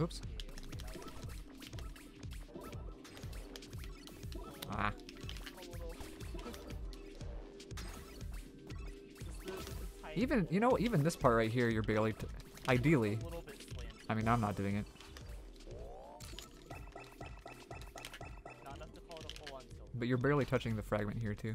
Oops. Ah. Even, you know, even this part right here, you're barely, ideally. I mean, I'm not doing it. But you're barely touching the fragment here, too.